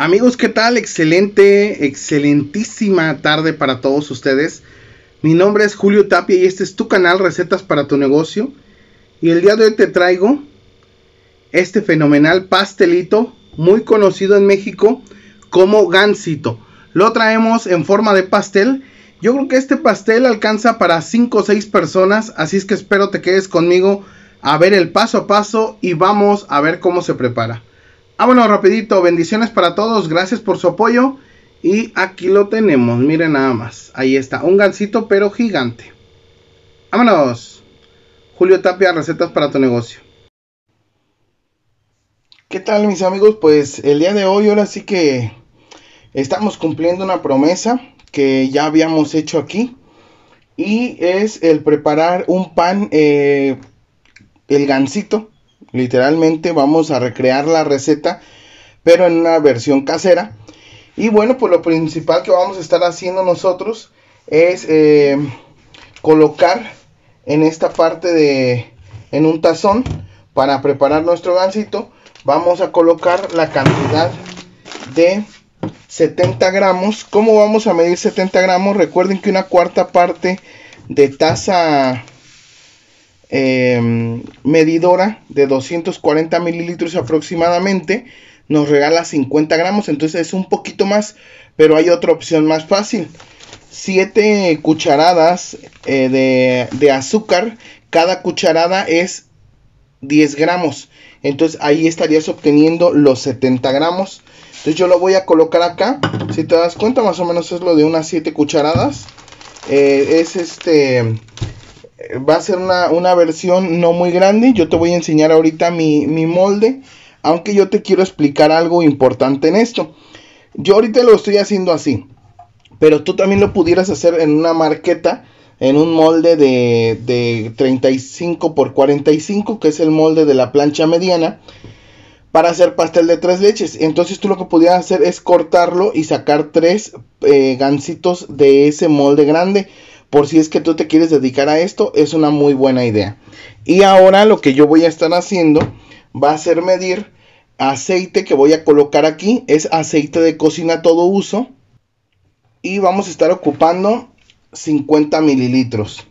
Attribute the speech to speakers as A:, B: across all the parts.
A: Amigos, ¿qué tal? Excelente, excelentísima tarde para todos ustedes. Mi nombre es Julio Tapia y este es tu canal Recetas para tu negocio. Y el día de hoy te traigo este fenomenal pastelito muy conocido en México como gansito. Lo traemos en forma de pastel. Yo creo que este pastel alcanza para 5 o 6 personas, así es que espero te quedes conmigo a ver el paso a paso y vamos a ver cómo se prepara. Vámonos rapidito, bendiciones para todos, gracias por su apoyo. Y aquí lo tenemos, miren nada más. Ahí está, un gansito pero gigante. Vámonos. Julio Tapia, recetas para tu negocio. ¿Qué tal mis amigos? Pues el día de hoy ahora sí que estamos cumpliendo una promesa que ya habíamos hecho aquí. Y es el preparar un pan, eh, el gansito Literalmente vamos a recrear la receta, pero en una versión casera. Y bueno, pues lo principal que vamos a estar haciendo nosotros es eh, colocar en esta parte de, en un tazón, para preparar nuestro gansito, vamos a colocar la cantidad de 70 gramos. ¿Cómo vamos a medir 70 gramos? Recuerden que una cuarta parte de taza Em, medidora de 240 mililitros aproximadamente nos regala 50 gramos entonces es un poquito más pero hay otra opción más fácil. 7 cucharadas eh, de, azúcar cada cucharada es 10 gramos entonces ahí estarías obteniendo los 70 gramos. Entonces yo lo voy a colocar acá si te das cuenta más o menos es lo de unas 7 cucharadas. Eh, es este va a ser una, versión no muy grande. Yo te voy a enseñar ahorita mi, molde. Aunque yo te quiero explicar algo importante en esto. Yo ahorita lo estoy haciendo así. Pero tú también lo pudieras hacer en una marqueta. En un molde de, de 35 por 45. Que es el molde de la plancha mediana. Para hacer pastel de tres leches. Entonces tú lo que pudieras hacer es cortarlo y sacar tres eh, gancitos de ese molde grande por si es que tú te quieres dedicar a esto, es una muy buena idea. Y ahora lo que yo voy a estar haciendo va a ser medir aceite que voy a colocar aquí. Es aceite de cocina todo uso. Y vamos a estar ocupando 50 mililitros.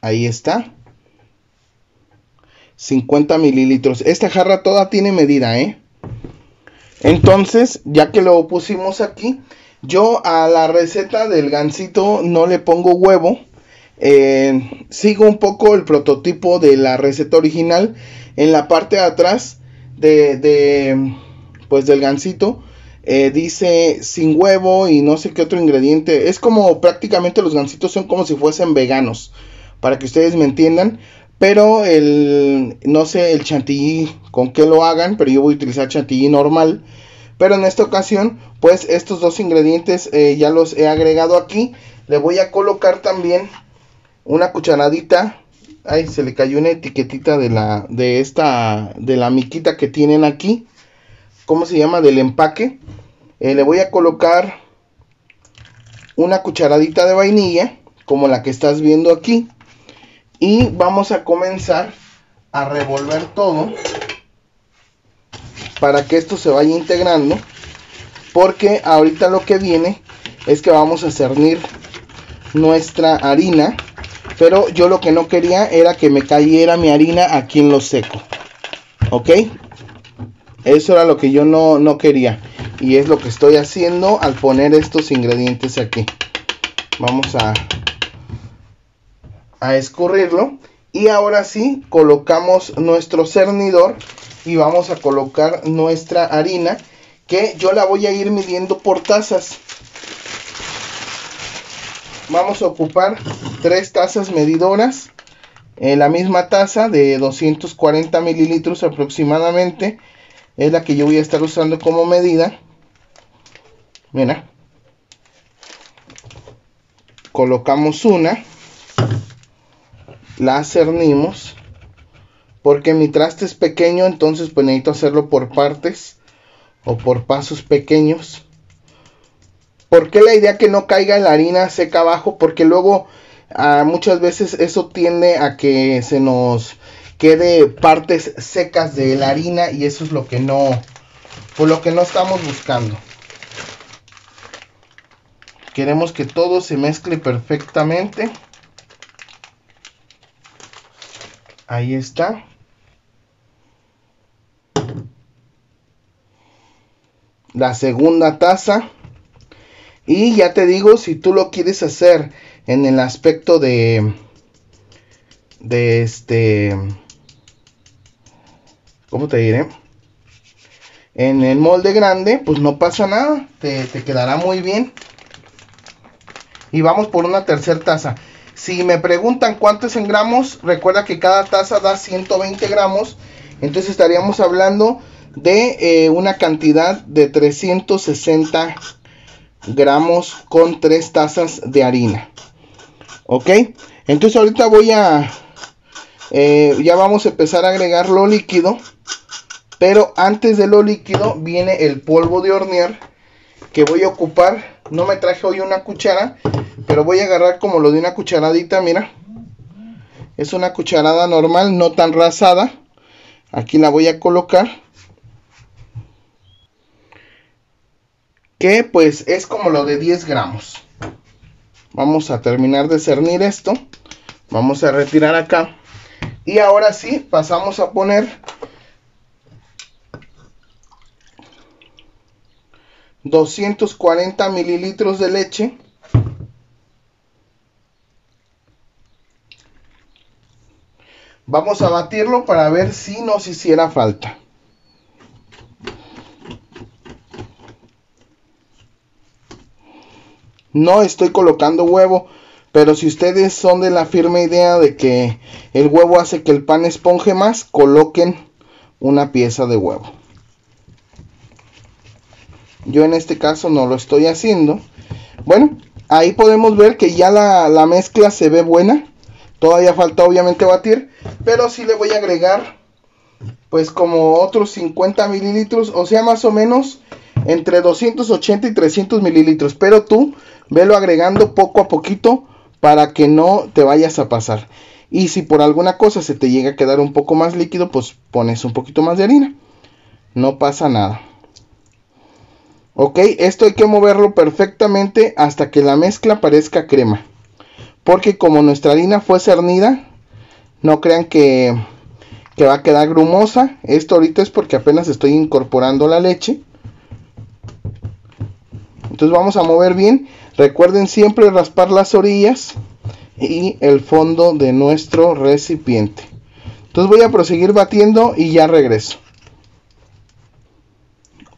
A: Ahí está. 50 mililitros. Esta jarra toda tiene medida, ¿eh? Entonces, ya que lo pusimos aquí, yo a la receta del gansito no le pongo huevo. Eh, sigo un poco el prototipo de la receta original. En la parte de atrás de, pues del gansito eh, dice sin huevo y no sé qué otro ingrediente. Es como prácticamente los gansitos son como si fuesen veganos. Para que ustedes me entiendan. Pero el, no sé el chantilly con qué lo hagan. Pero yo voy a utilizar chantilly normal. Pero en esta ocasión, pues estos dos ingredientes eh, ya los he agregado aquí. Le voy a colocar también una cucharadita. Ay, se le cayó una etiquetita de la, de esta, de la miquita que tienen aquí. ¿Cómo se llama? Del empaque. Eh, le voy a colocar una cucharadita de vainilla, como la que estás viendo aquí. Y vamos a comenzar a revolver todo para que esto se vaya integrando porque ahorita lo que viene es que vamos a cernir nuestra harina pero yo lo que no quería era que me cayera mi harina aquí en lo seco ok eso era lo que yo no, no quería y es lo que estoy haciendo al poner estos ingredientes aquí. Vamos a a escurrirlo y ahora sí colocamos nuestro cernidor y vamos a colocar nuestra harina que yo la voy a ir midiendo por tazas. Vamos a ocupar tres tazas medidoras. en la misma taza de 240 mililitros aproximadamente es la que yo voy a estar usando como medida. Mira. Colocamos una. La cernimos porque mi traste es pequeño, entonces pues necesito hacerlo por partes o por pasos pequeños. ¿Por qué la idea que no caiga la harina seca abajo? Porque luego ah, muchas veces eso tiende a que se nos quede partes secas de la harina y eso es lo que no, por lo que no estamos buscando. Queremos que todo se mezcle perfectamente. Ahí está. La segunda taza. Y ya te digo, si tú lo quieres hacer en el aspecto de de este ¿cómo te diré? En el molde grande, pues no pasa nada, te, te quedará muy bien. Y vamos por una tercera taza. Si me preguntan cuánto es en gramos, recuerda que cada taza da 120 gramos. Entonces estaríamos hablando de eh, una cantidad de 360 gramos con 3 tazas de harina. Ok, entonces ahorita voy a... Eh, ya vamos a empezar a agregar lo líquido. Pero antes de lo líquido viene el polvo de hornear que voy a ocupar. No me traje hoy una cuchara, pero voy a agarrar como lo de una cucharadita, mira. Es una cucharada normal, no tan rasada. Aquí la voy a colocar. Que pues es como lo de 10 gramos. Vamos a terminar de cernir esto. Vamos a retirar acá. Y ahora sí, pasamos a poner 240 mililitros de leche. Vamos a batirlo para ver si nos hiciera falta. No estoy colocando huevo, pero si ustedes son de la firme idea de que el huevo hace que el pan esponje más, coloquen una pieza de huevo. Yo en este caso no lo estoy haciendo. Bueno, ahí podemos ver que ya la, mezcla se ve buena. Todavía falta obviamente batir. Pero sí le voy a agregar pues como otros 50 mililitros. O sea, más o menos entre 280 y 300 mililitros. Pero tú velo agregando poco a poquito para que no te vayas a pasar. Y si por alguna cosa se te llega a quedar un poco más líquido, pues pones un poquito más de harina. No pasa nada. Ok, esto hay que moverlo perfectamente hasta que la mezcla parezca crema. Porque como nuestra harina fue cernida, no crean que, que va a quedar grumosa. Esto ahorita es porque apenas estoy incorporando la leche. Entonces vamos a mover bien. Recuerden siempre raspar las orillas y el fondo de nuestro recipiente. Entonces voy a proseguir batiendo y ya regreso.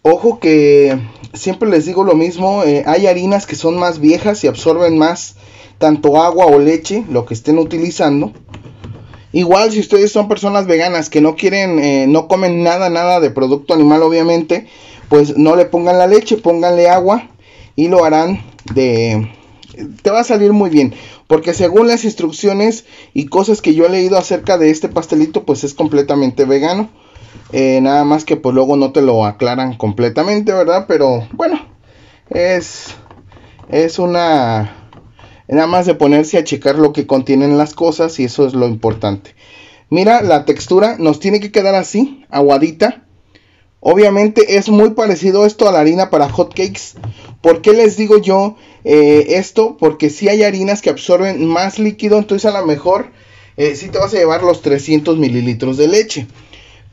A: Ojo que siempre les digo lo mismo, eh, hay harinas que son más viejas y absorben más tanto agua o leche, lo que estén utilizando. Igual si ustedes son personas veganas que no quieren, eh, no comen nada, nada de producto animal obviamente, pues no le pongan la leche, pónganle agua y lo harán de... Te va a salir muy bien, porque según las instrucciones y cosas que yo he leído acerca de este pastelito, pues es completamente vegano. Eh, nada más que pues luego no te lo aclaran completamente, ¿verdad? Pero bueno, es, es una... Nada más de ponerse a checar lo que contienen las cosas y eso es lo importante. Mira, la textura nos tiene que quedar así, aguadita. Obviamente es muy parecido esto a la harina para hot cakes. ¿Por qué les digo yo eh, esto? Porque si hay harinas que absorben más líquido, entonces a lo mejor eh, si te vas a llevar los 300 mililitros de leche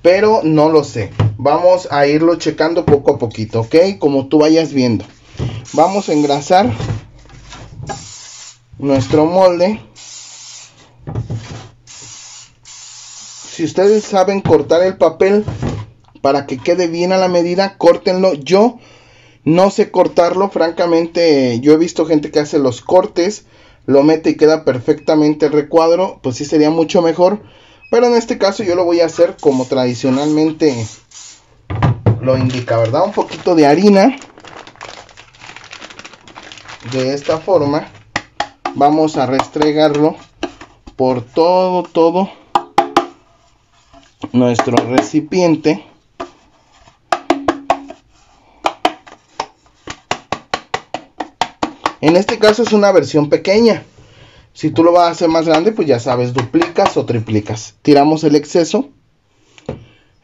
A: pero no lo sé. Vamos a irlo checando poco a poquito, ¿ok? Como tú vayas viendo. Vamos a engrasar nuestro molde. Si ustedes saben cortar el papel para que quede bien a la medida, córtenlo. Yo no sé cortarlo, francamente, yo he visto gente que hace los cortes, lo mete y queda perfectamente el recuadro, pues sí sería mucho mejor pero en este caso yo lo voy a hacer como tradicionalmente lo indica, ¿verdad? Un poquito de harina. De esta forma vamos a restregarlo por todo, todo nuestro recipiente. En este caso es una versión pequeña. Si tú lo vas a hacer más grande, pues ya sabes, duplicas o triplicas. Tiramos el exceso.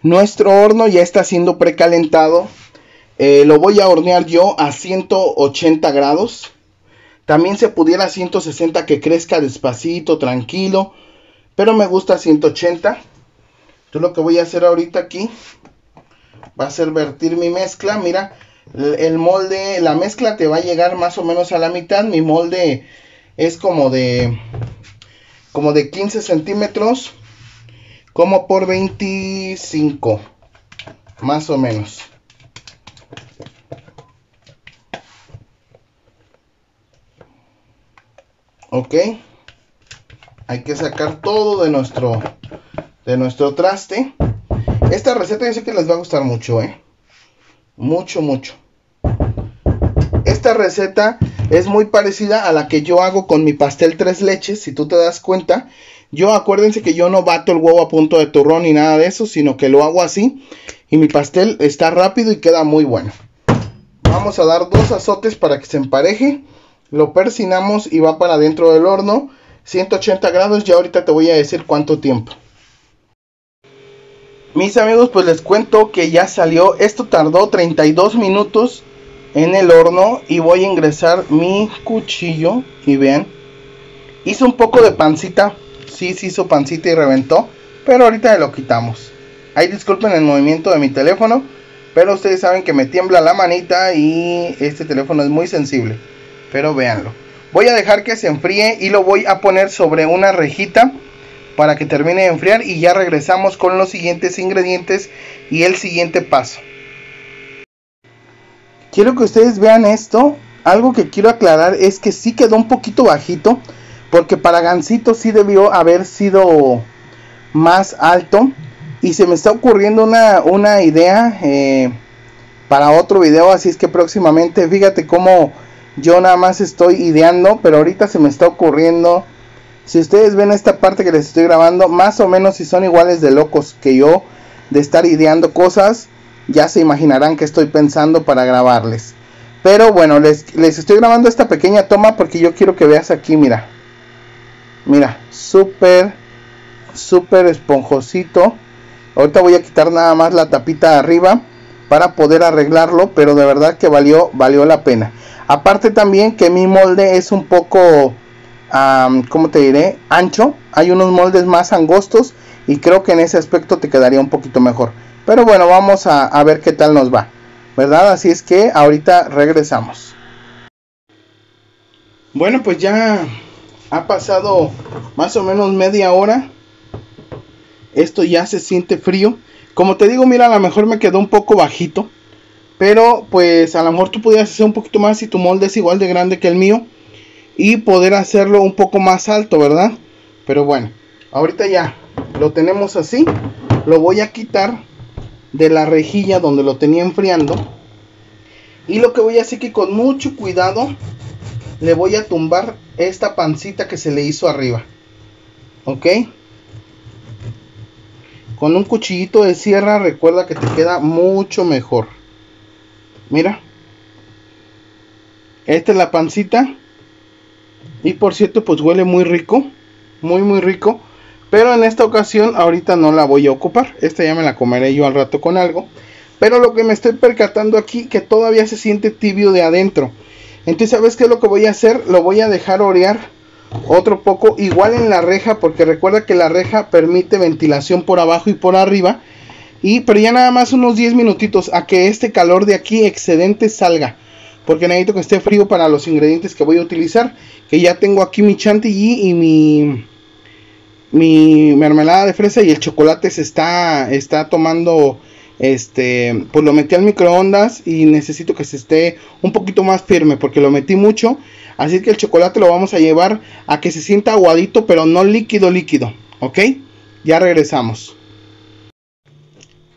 A: Nuestro horno ya está siendo precalentado. Eh, lo voy a hornear yo a 180 grados. También se pudiera a 160 que crezca despacito, tranquilo. Pero me gusta 180. Entonces lo que voy a hacer ahorita aquí va a ser vertir mi mezcla. Mira, el molde, la mezcla te va a llegar más o menos a la mitad. Mi molde es como de, como de 15 centímetros, como por 25, más o menos. Ok. Hay que sacar todo de nuestro, de nuestro traste. Esta receta yo sé que les va a gustar mucho, ¿eh? Mucho, mucho. Esta receta es muy parecida a la que yo hago con mi pastel tres leches, si tú te das cuenta. Yo acuérdense que yo no bato el huevo a punto de turrón ni nada de eso, sino que lo hago así. Y mi pastel está rápido y queda muy bueno. Vamos a dar dos azotes para que se empareje. Lo persinamos y va para dentro del horno. 180 grados, ya ahorita te voy a decir cuánto tiempo. Mis amigos, pues les cuento que ya salió. Esto tardó 32 minutos en el horno y voy a ingresar mi cuchillo y vean. Hizo un poco de pancita. Sí se hizo pancita y reventó pero ahorita lo quitamos. Ahí disculpen el movimiento de mi teléfono pero ustedes saben que me tiembla la manita y este teléfono es muy sensible pero véanlo. Voy a dejar que se enfríe y lo voy a poner sobre una rejita para que termine de enfriar y ya regresamos con los siguientes ingredientes y el siguiente paso quiero que ustedes vean esto. Algo que quiero aclarar es que sí quedó un poquito bajito. Porque para Gansito sí debió haber sido más alto. Y se me está ocurriendo una, idea eh, para otro video. Así es que próximamente, fíjate cómo yo nada más estoy ideando. Pero ahorita se me está ocurriendo. Si ustedes ven esta parte que les estoy grabando, más o menos si son iguales de locos que yo de estar ideando cosas ya se imaginarán que estoy pensando para grabarles. Pero bueno, les, les estoy grabando esta pequeña toma porque yo quiero que veas aquí, mira. Mira, súper, súper esponjosito. Ahorita voy a quitar nada más la tapita de arriba para poder arreglarlo, pero de verdad que valió, valió la pena. Aparte también que mi molde es un poco, ¿cómo te diré? Ancho. Hay unos moldes más angostos y creo que en ese aspecto te quedaría un poquito mejor. Pero bueno, vamos a, ver qué tal nos va. ¿Verdad? Así es que ahorita regresamos. Bueno, pues ya ha pasado más o menos media hora. Esto ya se siente frío. Como te digo, mira, a lo mejor me quedó un poco bajito. Pero pues a lo mejor tú pudieras hacer un poquito más si tu molde es igual de grande que el mío. Y poder hacerlo un poco más alto, ¿verdad? Pero bueno, ahorita ya lo tenemos así. Lo voy a quitar de la rejilla donde lo tenía enfriando. Y lo que voy a hacer que con mucho cuidado le voy a tumbar esta pancita que se le hizo arriba. ¿Ok? Con un cuchillito de sierra recuerda que te queda mucho mejor. Mira. Esta es la pancita. Y por cierto, pues huele muy rico. Muy, muy rico. Pero en esta ocasión ahorita no la voy a ocupar. Esta ya me la comeré yo al rato con algo. Pero lo que me estoy percatando aquí que todavía se siente tibio de adentro. Entonces, ¿sabes qué es lo que voy a hacer? Lo voy a dejar orear otro poco. Igual en la reja. Porque recuerda que la reja permite ventilación por abajo y por arriba. Y pero ya nada más unos 10 minutitos a que este calor de aquí excedente salga. Porque necesito que esté frío para los ingredientes que voy a utilizar. Que ya tengo aquí mi chantilly y mi mi mermelada de fresa y el chocolate se está, está tomando, este, pues lo metí al microondas y necesito que se esté un poquito más firme porque lo metí mucho. Así que el chocolate lo vamos a llevar a que se sienta aguadito, pero no líquido, líquido. ¿Ok? Ya regresamos.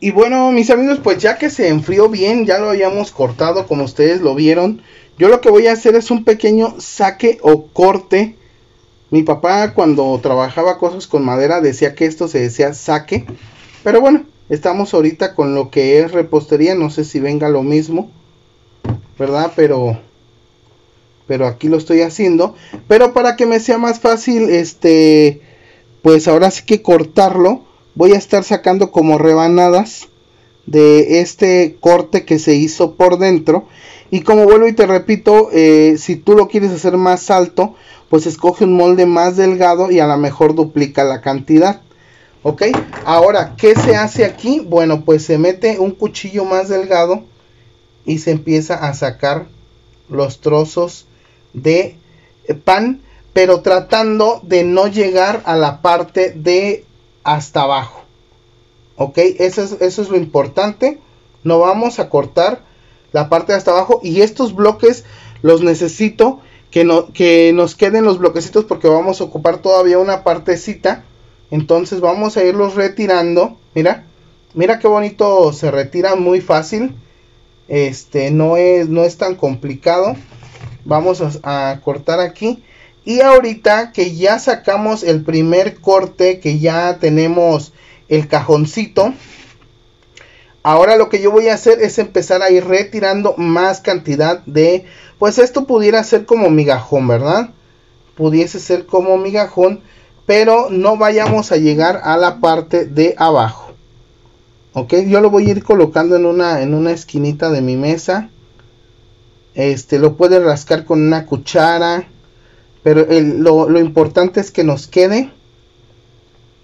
A: Y bueno, mis amigos, pues ya que se enfrió bien, ya lo habíamos cortado como ustedes lo vieron. Yo lo que voy a hacer es un pequeño saque o corte mi papá cuando trabajaba cosas con madera decía que esto se decía saque. Pero bueno, estamos ahorita con lo que es repostería. No sé si venga lo mismo. ¿Verdad? Pero pero aquí lo estoy haciendo. Pero para que me sea más fácil, este, pues ahora sí que cortarlo, voy a estar sacando como rebanadas de este corte que se hizo por dentro. Y como vuelvo y te repito, eh, si tú lo quieres hacer más alto, pues escoge un molde más delgado y a lo mejor duplica la cantidad. ¿Ok? Ahora, ¿qué se hace aquí? Bueno, pues se mete un cuchillo más delgado y se empieza a sacar los trozos de pan, pero tratando de no llegar a la parte de hasta abajo. ¿Ok? Eso es, eso es lo importante. No vamos a cortar la parte de hasta abajo y estos bloques los necesito que, no, que nos queden los bloquecitos porque vamos a ocupar todavía una partecita. Entonces vamos a irlos retirando. Mira, mira qué bonito se retira muy fácil. Este no es, no es tan complicado. Vamos a, a cortar aquí. Y ahorita que ya sacamos el primer corte, que ya tenemos el cajoncito. Ahora lo que yo voy a hacer es empezar a ir retirando más cantidad de pues esto pudiera ser como migajón, ¿verdad? Pudiese ser como migajón, pero no vayamos a llegar a la parte de abajo. Ok, yo lo voy a ir colocando en una, en una esquinita de mi mesa. Este, lo puede rascar con una cuchara. Pero lo, importante es que nos quede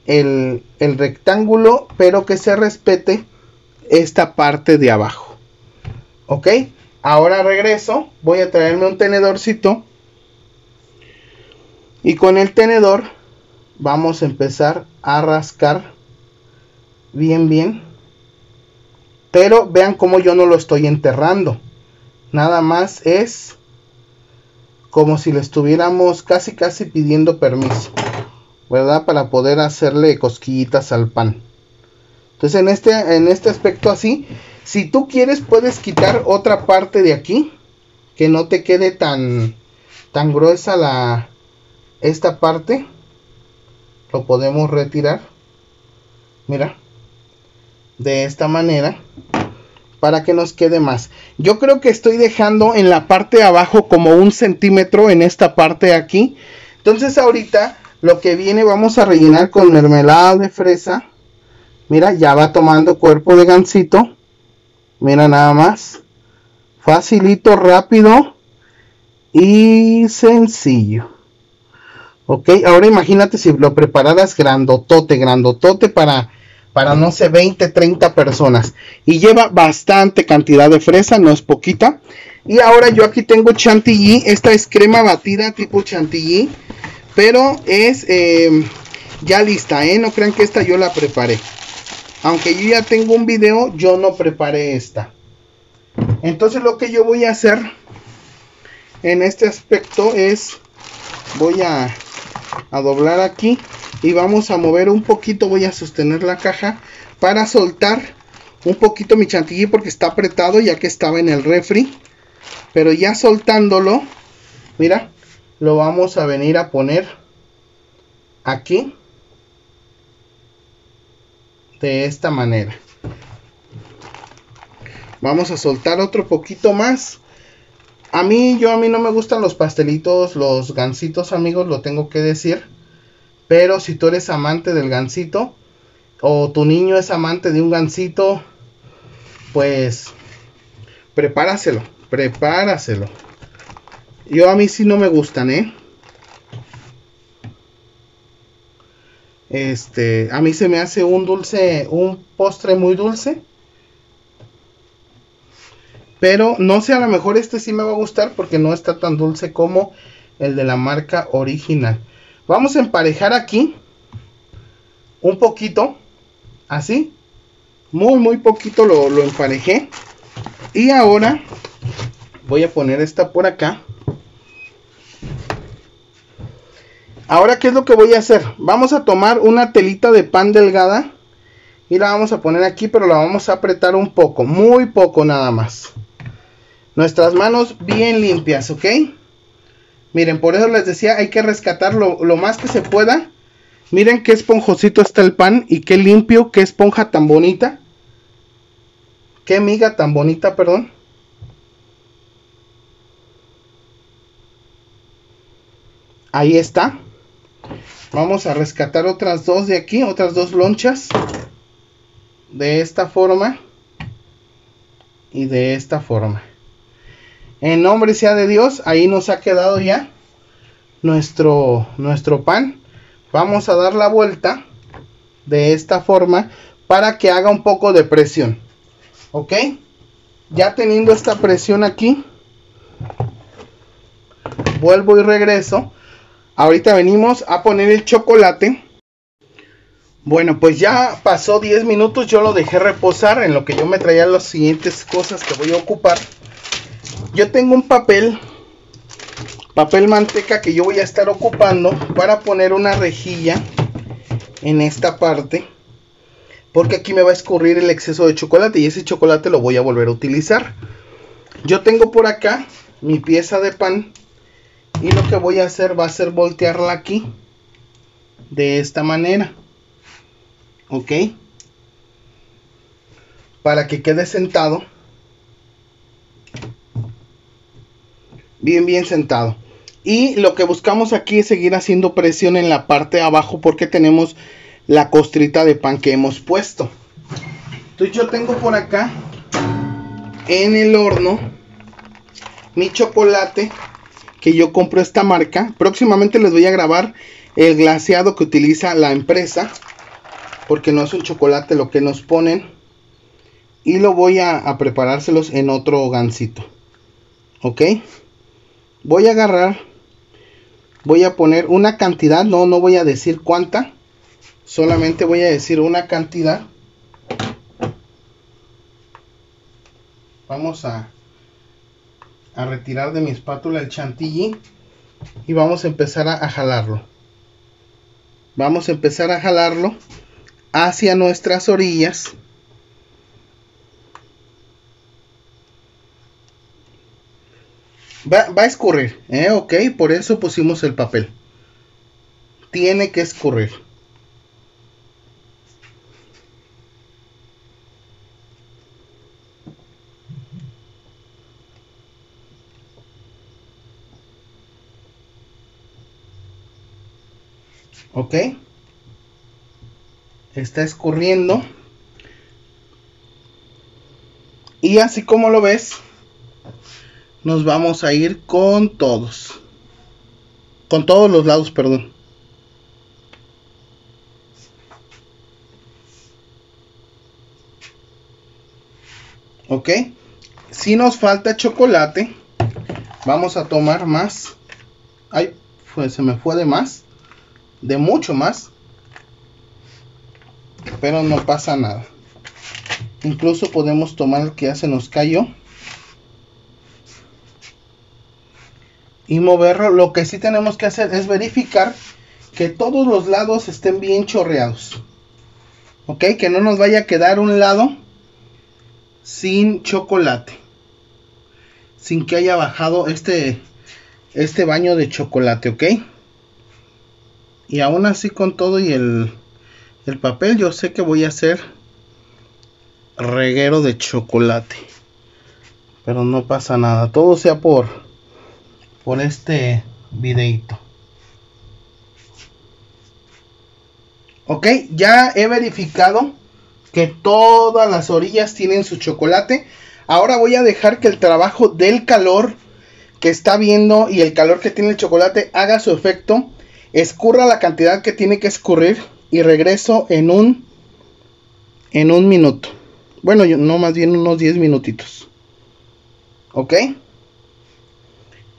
A: el rectángulo, pero que se respete esta parte de abajo. Ok, Ahora regreso, voy a traerme un tenedorcito. Y con el tenedor vamos a empezar a rascar bien bien. Pero vean cómo yo no lo estoy enterrando. Nada más es como si le estuviéramos casi casi pidiendo permiso. ¿Verdad? Para poder hacerle cosquillitas al pan. Entonces en este, en este aspecto así si tú quieres, puedes quitar otra parte de aquí. Que no te quede tan, tan gruesa la, esta parte. Lo podemos retirar. Mira. De esta manera. Para que nos quede más. Yo creo que estoy dejando en la parte de abajo como un centímetro en esta parte de aquí. Entonces ahorita lo que viene vamos a rellenar con mermelada de fresa. Mira, ya va tomando cuerpo de gansito. Mira nada más. Facilito, rápido y sencillo. Ok, ahora imagínate si lo prepararas grandotote, grandotote para, para no sé, 20, 30 personas. Y lleva bastante cantidad de fresa, no es poquita. Y ahora yo aquí tengo chantilly. Esta es crema batida tipo chantilly. Pero es eh, ya lista, ¿eh? No crean que esta yo la preparé. Aunque yo ya tengo un video, yo no preparé esta. Entonces lo que yo voy a hacer en este aspecto es, voy a, a doblar aquí y vamos a mover un poquito, voy a sostener la caja para soltar un poquito mi chantilly porque está apretado ya que estaba en el refri. Pero ya soltándolo, mira, lo vamos a venir a poner aquí de esta manera. Vamos a soltar otro poquito más. A mí, yo a mí no me gustan los pastelitos, los gansitos, amigos, lo tengo que decir. Pero si tú eres amante del gansito o tu niño es amante de un gansito, pues prepáraselo, prepáraselo. Yo a mí sí no me gustan, ¿eh? Este, a mí se me hace un dulce, un postre muy dulce. Pero no sé, a lo mejor este sí me va a gustar porque no está tan dulce como el de la marca original. Vamos a emparejar aquí un poquito, así. Muy, muy poquito lo, lo emparejé. Y ahora voy a poner esta por acá. Ahora, ¿qué es lo que voy a hacer? Vamos a tomar una telita de pan delgada y la vamos a poner aquí, pero la vamos a apretar un poco, muy poco nada más. Nuestras manos bien limpias, ¿ok? Miren, por eso les decía, hay que rescatar lo, más que se pueda. Miren qué esponjosito está el pan y qué limpio, qué esponja tan bonita. Qué miga tan bonita, perdón. Ahí está. Vamos a rescatar otras dos de aquí, otras dos lonchas. De esta forma. Y de esta forma. En nombre sea de Dios, ahí nos ha quedado ya nuestro, nuestro pan. Vamos a dar la vuelta de esta forma para que haga un poco de presión. ¿Ok? Ya teniendo esta presión aquí, vuelvo y regreso. Ahorita venimos a poner el chocolate. Bueno, pues ya pasó 10 minutos. Yo lo dejé reposar en lo que yo me traía las siguientes cosas que voy a ocupar. Yo tengo un papel, papel manteca que yo voy a estar ocupando para poner una rejilla en esta parte. Porque aquí me va a escurrir el exceso de chocolate y ese chocolate lo voy a volver a utilizar. Yo tengo por acá mi pieza de pan y lo que voy a hacer va a ser voltearla aquí de esta manera. ¿Ok? Para que quede sentado. Bien, bien sentado. Y lo que buscamos aquí es seguir haciendo presión en la parte de abajo porque tenemos la costrita de pan que hemos puesto. Entonces yo tengo por acá en el horno mi chocolate que yo compro esta marca. Próximamente les voy a grabar el glaseado que utiliza la empresa. Porque no es un chocolate lo que nos ponen. Y lo voy a, a preparárselos en otro gansito. ¿Ok? Voy a agarrar. Voy a poner una cantidad. No, no voy a decir cuánta. Solamente voy a decir una cantidad. Vamos a a retirar de mi espátula el chantilly y vamos a empezar a, jalarlo. Vamos a empezar a jalarlo hacia nuestras orillas. Va, va, a escurrir, ¿eh? ok, por eso pusimos el papel. Tiene que escurrir. ok está escurriendo y así como lo ves nos vamos a ir con todos con todos los lados perdón ok si nos falta chocolate vamos a tomar más ay se me fue de más de mucho más. Pero no pasa nada. Incluso podemos tomar el que ya se nos cayó. Y moverlo. Lo que sí tenemos que hacer es verificar que todos los lados estén bien chorreados. Ok, que no nos vaya a quedar un lado sin chocolate. Sin que haya bajado este, este baño de chocolate, ok. Y aún así con todo y el, el papel yo sé que voy a hacer reguero de chocolate. Pero no pasa nada. Todo sea por, por este videito. Ok, ya he verificado que todas las orillas tienen su chocolate. Ahora voy a dejar que el trabajo del calor que está viendo y el calor que tiene el chocolate haga su efecto escurra la cantidad que tiene que escurrir y regreso en un en un minuto. Bueno, no más bien unos 10 minutitos. ¿Ok?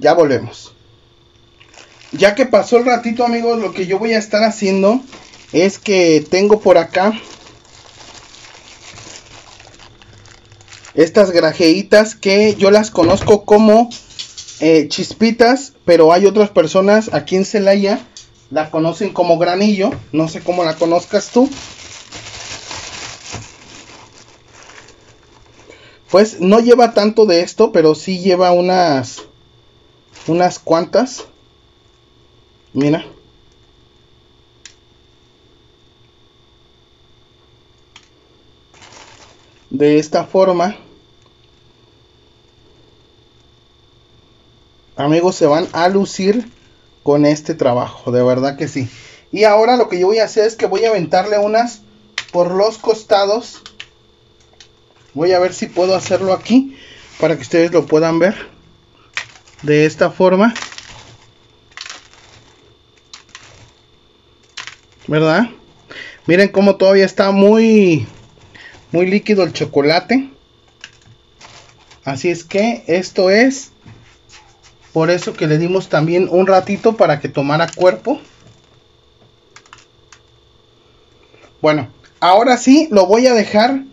A: Ya volvemos. Ya que pasó el ratito, amigos, lo que yo voy a estar haciendo es que tengo por acá estas grajeitas que yo las conozco como eh, chispitas, pero hay otras personas aquí en Celaya la conocen como granillo. No sé cómo la conozcas tú. Pues no lleva tanto de esto, pero sí lleva unas unas cuantas. Mira. De esta forma. Amigos, se van a lucir con este trabajo, de verdad que sí. Y ahora lo que yo voy a hacer es que voy a aventarle unas por los costados. Voy a ver si puedo hacerlo aquí para que ustedes lo puedan ver de esta forma. ¿Verdad? Miren cómo todavía está muy muy líquido el chocolate. Así es que esto es por eso que le dimos también un ratito para que tomara cuerpo. Bueno, ahora sí lo voy a dejar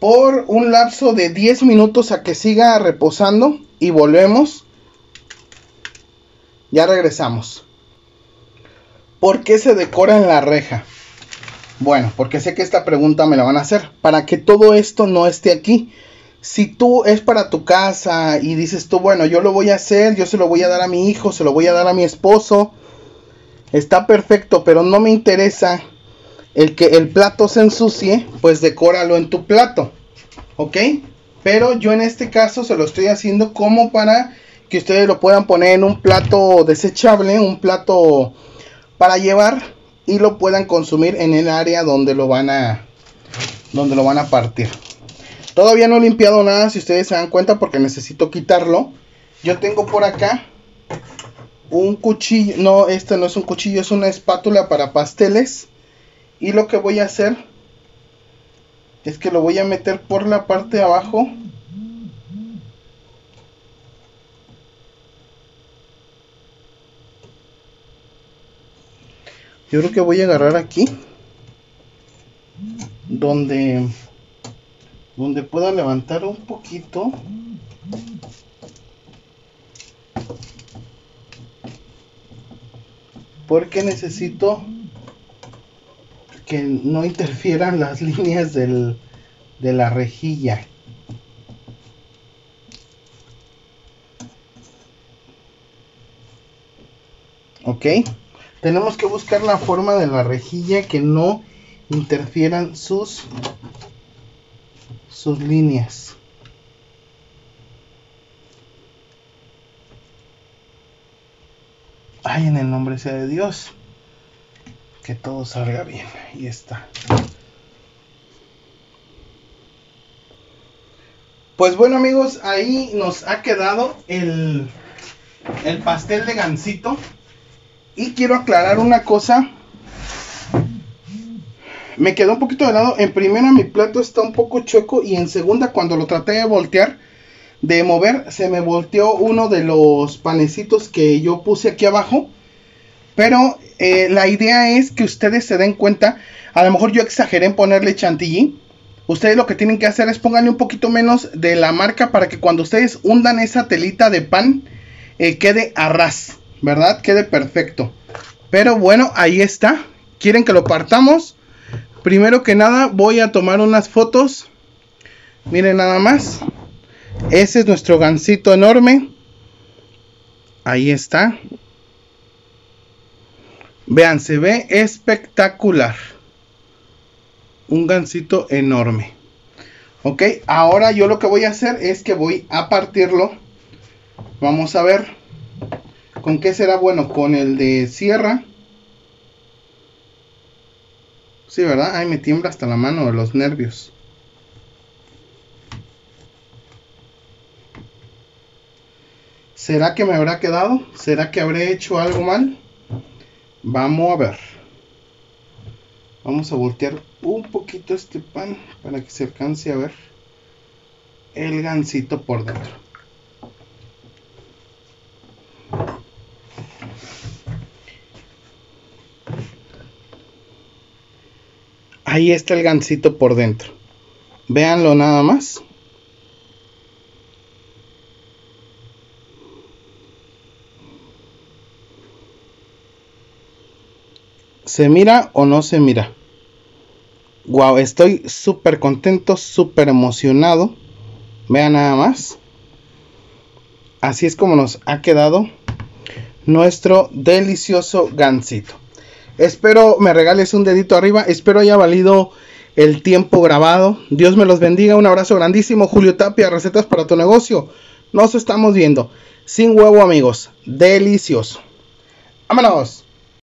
A: por un lapso de 10 minutos a que siga reposando y volvemos. Ya regresamos. ¿Por qué se decora en la reja? Bueno, porque sé que esta pregunta me la van a hacer. Para que todo esto no esté aquí. Si tú es para tu casa y dices tú, bueno, yo lo voy a hacer, yo se lo voy a dar a mi hijo, se lo voy a dar a mi esposo. Está perfecto, pero no me interesa el que el plato se ensucie, pues decóralo en tu plato. ¿Ok? Pero yo en este caso se lo estoy haciendo como para que ustedes lo puedan poner en un plato desechable, un plato para llevar y lo puedan consumir en el área donde lo van a donde lo van a partir. Todavía no he limpiado nada, si ustedes se dan cuenta, porque necesito quitarlo. Yo tengo por acá un cuchillo, no, este no es un cuchillo, es una espátula para pasteles. Y lo que voy a hacer es que lo voy a meter por la parte de abajo Yo creo que voy a agarrar aquí. Donde donde pueda levantar un poquito. Porque necesito que no interfieran las líneas del, de la rejilla. ¿Ok? Tenemos que buscar la forma de la rejilla que no interfieran sus sus líneas. Ay en el nombre sea de Dios que todo salga bien. Ahí está. Pues bueno amigos ahí nos ha quedado el el pastel de gansito y quiero aclarar una cosa. Me quedó un poquito de lado. En primera mi plato está un poco chueco y en segunda cuando lo traté de voltear, de mover, se me volteó uno de los panecitos que yo puse aquí abajo. Pero eh, la idea es que ustedes se den cuenta. A lo mejor yo exageré en ponerle chantilly. Ustedes lo que tienen que hacer es ponerle un poquito menos de la marca para que cuando ustedes hundan esa telita de pan eh, quede a ras. ¿Verdad? Quede perfecto. Pero bueno, ahí está. ¿Quieren que lo partamos? Primero que nada voy a tomar unas fotos. Miren nada más. Ese es nuestro gansito enorme. Ahí está. Vean, se ve espectacular. Un gansito enorme. Ok, ahora yo lo que voy a hacer es que voy a partirlo. Vamos a ver. ¿Con qué será bueno? Con el de sierra. Sí, ¿verdad? Ay, me tiembla hasta la mano de los nervios. ¿Será que me habrá quedado? ¿Será que habré hecho algo mal? Vamos a ver. Vamos a voltear un poquito este pan para que se alcance a ver el gansito por dentro. Ahí está el gansito por dentro. Véanlo nada más. ¿Se mira o no se mira? Wow, estoy súper contento, súper emocionado. Vean nada más. Así es como nos ha quedado nuestro delicioso gansito. Espero me regales un dedito arriba. Espero haya valido el tiempo grabado. Dios me los bendiga. Un abrazo grandísimo. Julio Tapia, recetas para tu negocio. Nos estamos viendo. Sin huevo, amigos. Delicioso. ¡Vámonos!